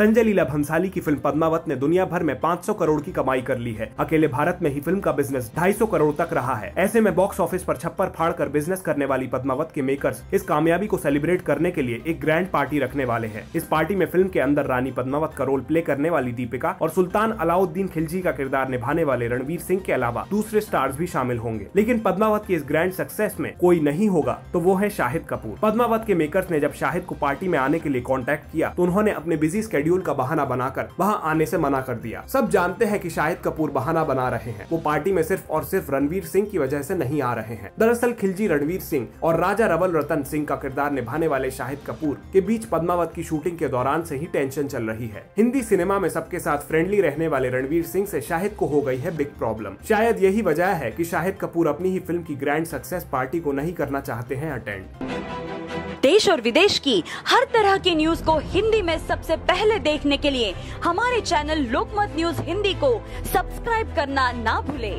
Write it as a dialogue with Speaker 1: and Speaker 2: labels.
Speaker 1: संजय लीला भंसाली की फ़िल्म पद्मावत ने दुनिया भर में 500 करोड़ की कमाई कर ली है। अकेले भारत में ही फ़िल्म का बिज़नेस 250 करोड़ तक रहा है। ऐसे में बॉक्स ऑफ़िस पर छप्पर फाड़ कर बिज़नेस करने वाली पद्मावत के मेकर्स इस कामयाबी को सेलिब्रेट करने के लिए एक ग्रैंड पार्टी रखने वाले हैं। इस पार्टी में फ़िल्म के अंदर रानी पद्मावत का रोल प्ले करने वाली दीपिका और सुल्तान अलाउद्दीन खिलजी का किरदार निभाने वाले रणवीर सिंह के अलावा दूसरे स्टार्स भी शामिल होंगे। लेकिन पद्मावत की इस ग्रैंड सक्सेस में कोई नहीं होगा तो वो है शाहिद कपूर। पद्मावत के मेकर्स ने जब शाहिद को पार्टी में आने के लिए कॉन्टेक्ट किया तो उन्होंने अपने बिज़ी स्केड्यूल का बहाना बनाकर वहाँ आने से मना कर दिया। सब जानते हैं कि शाहिद कपूर बहाना बना रहे हैं। वो पार्टी में सिर्फ़ और सिर्फ़ रणवीर सिंह की वजह से नहीं आ रहे हैं। दरअसल खिलजी रणवीर सिंह और राजा रवल रतन सिंह का किरदार निभाने वाले शाहिद कपूर के बीच पद्मावत की शूटिंग के दौरान से ही टेंशन चल रही है। हिंदी सिनेमा में सबके साथ फ्रेंडली रहने वाले रणवीर सिंह से शाहिद को हो गई है बिग प्रॉब्लम। शायद यही वजह है कि शाहिद कपूर अपनी ही फ़िल्म की ग्रैंड सक्सेस पार्टी को नहीं करना चाहते हैं अटेंड।
Speaker 2: देश और विदेश की हर तरह की न्यूज़ को हिंदी में सबसे पहले देखने के लिए हमारे चैनल लोकमत न्यूज़ हिंदी को सब्सक्राइब करना ना भूले।